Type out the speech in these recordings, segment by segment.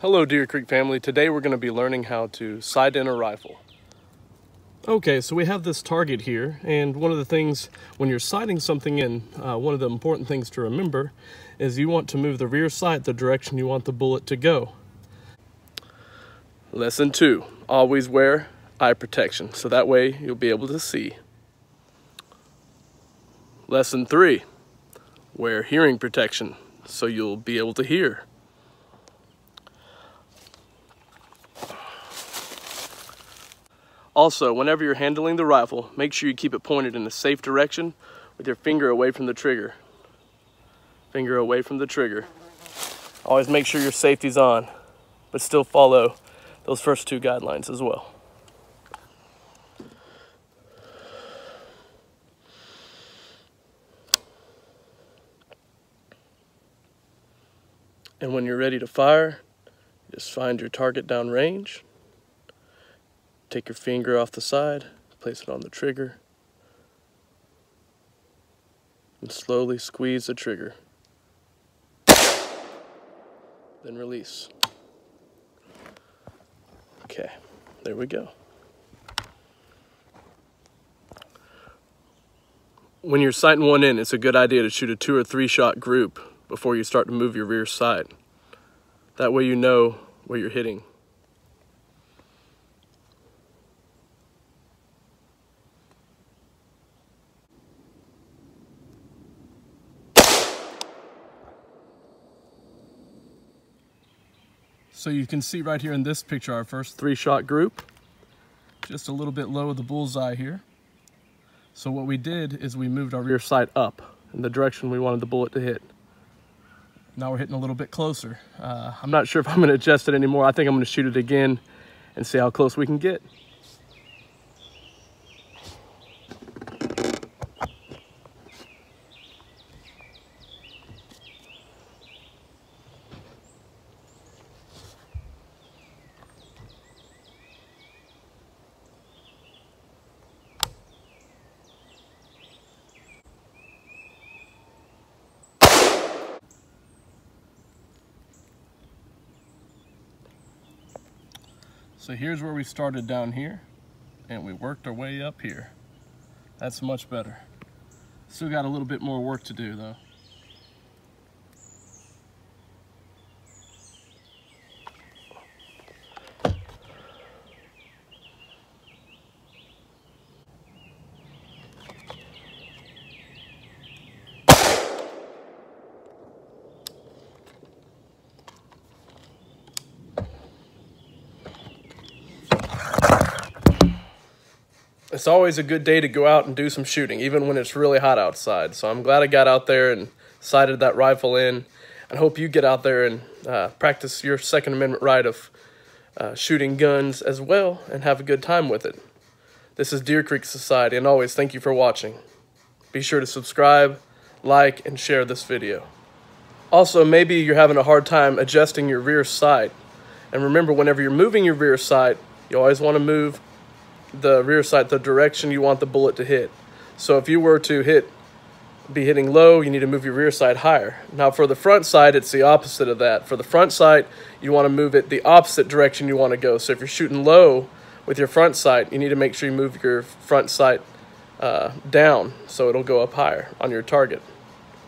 Hello Deercreek family. Today we're going to be learning how to sight in a rifle. Okay, so we have this target here, and one of the things when you're sighting something in, uh, one of the important things to remember is you want to move the rear sight the direction you want the bullet to go. Lesson two, always wear eye protection, so that way you'll be able to see. Lesson three, wear hearing protection, so you'll be able to hear. Also, whenever you're handling the rifle, make sure you keep it pointed in a safe direction with your finger away from the trigger. Finger away from the trigger. Always make sure your safety's on, but still follow those first two guidelines as well. And when you're ready to fire, just find your target down range Take your finger off the side, place it on the trigger, and slowly squeeze the trigger. Then release. Okay, there we go. When you're sighting one in, it's a good idea to shoot a two or three shot group before you start to move your rear sight. That way you know where you're hitting. So you can see right here in this picture our first three shot group. Just a little bit low of the bullseye here. So what we did is we moved our rear sight up in the direction we wanted the bullet to hit. Now we're hitting a little bit closer. Uh, I'm not sure if I'm gonna adjust it anymore. I think I'm gonna shoot it again and see how close we can get. So here's where we started down here and we worked our way up here. That's much better. Still got a little bit more work to do though. It's always a good day to go out and do some shooting, even when it's really hot outside. So I'm glad I got out there and sighted that rifle in. And hope you get out there and uh, practice your Second Amendment right of uh, shooting guns as well and have a good time with it. This is Deercreek Society, and always thank you for watching. Be sure to subscribe, like, and share this video. Also, maybe you're having a hard time adjusting your rear sight. And remember, whenever you're moving your rear sight, you always want to move the rear sight the direction you want the bullet to hit. So if you were to hit, be hitting low, you need to move your rear sight higher. Now for the front sight, it's the opposite of that. For the front sight, you want to move it the opposite direction you want to go. So if you're shooting low with your front sight, you need to make sure you move your front sight uh, down so it'll go up higher on your target.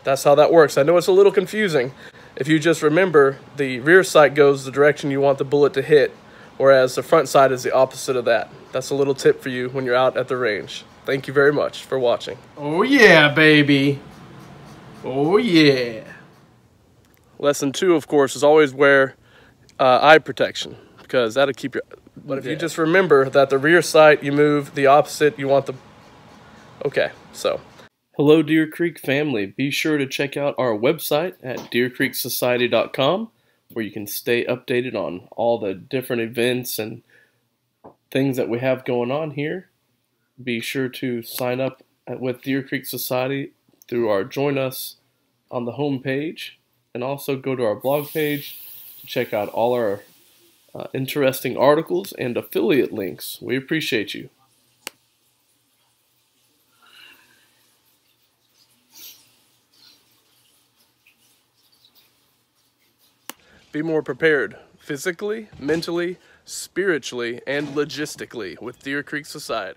That's how that works. I know it's a little confusing. If you just remember, the rear sight goes the direction you want the bullet to hit, whereas the front side is the opposite of that. That's a little tip for you when you're out at the range. Thank you very much for watching. Oh yeah, baby. Oh yeah. Lesson two, of course, is always wear uh, eye protection because that'll keep your. But if yeah. you just remember that the rear sight you move the opposite, you want the. Okay, so. Hello, Deercreek family. Be sure to check out our website at deercreeksociety.com where you can stay updated on all the different events and things that we have going on here, be sure to sign up with Deercreek Society through our Join Us on the home page, and also go to our blog page to check out all our uh, interesting articles and affiliate links. We appreciate you. Be more prepared physically, mentally, spiritually, and logistically with Deercreek Society.